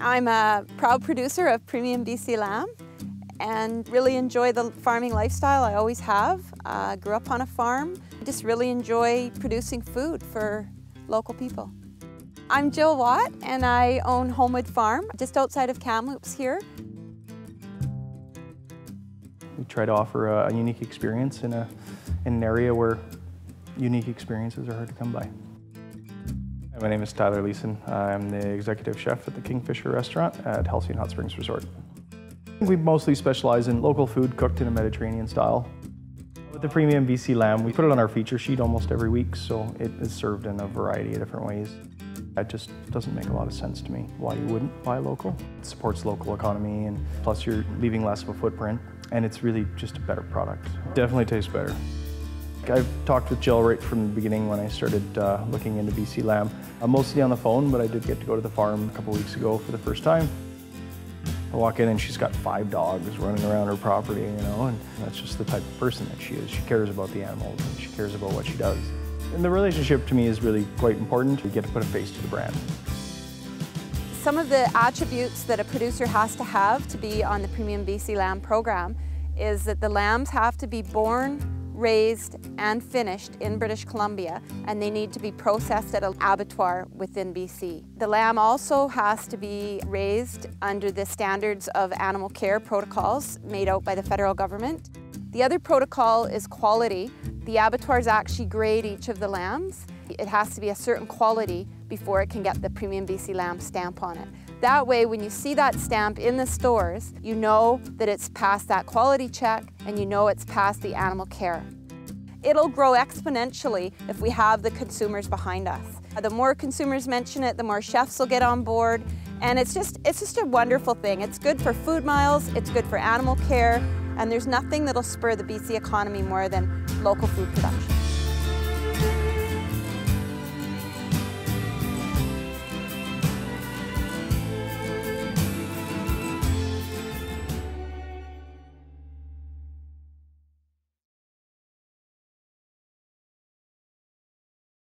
I'm a proud producer of premium BC lamb and really enjoy the farming lifestyle I always have. Uh, grew up on a farm. Just really enjoy producing food for local people. I'm Jill Watt and I own Homewood Farm just outside of Kamloops here. We try to offer a, a unique experience in, a, in an area where unique experiences are hard to come by. My name is Tyler Leeson. I'm the executive chef at the Kingfisher restaurant at Halcyon Hot Springs Resort. We mostly specialize in local food cooked in a Mediterranean style. With the premium BC lamb, we put it on our feature sheet almost every week, so it is served in a variety of different ways. That just doesn't make a lot of sense to me, why you wouldn't buy local. It supports local economy, and plus you're leaving less of a footprint, and it's really just a better product. Definitely tastes better. I've talked with Jill right from the beginning when I started uh, looking into BC lamb. I'm mostly on the phone, but I did get to go to the farm a couple weeks ago for the first time. I walk in and she's got five dogs running around her property, you know, and that's just the type of person that she is. She cares about the animals and she cares about what she does. And the relationship to me is really quite important. You get to put a face to the brand. Some of the attributes that a producer has to have to be on the Premium BC Lamb program is that the lambs have to be born raised and finished in British Columbia and they need to be processed at an abattoir within BC. The lamb also has to be raised under the standards of animal care protocols made out by the federal government. The other protocol is quality. The abattoirs actually grade each of the lambs. It has to be a certain quality before it can get the Premium BC Lamb stamp on it. That way, when you see that stamp in the stores, you know that it's passed that quality check and you know it's passed the animal care. It'll grow exponentially if we have the consumers behind us. The more consumers mention it, the more chefs will get on board, and it's just, it's just a wonderful thing. It's good for food miles, it's good for animal care, and there's nothing that'll spur the BC economy more than local food production.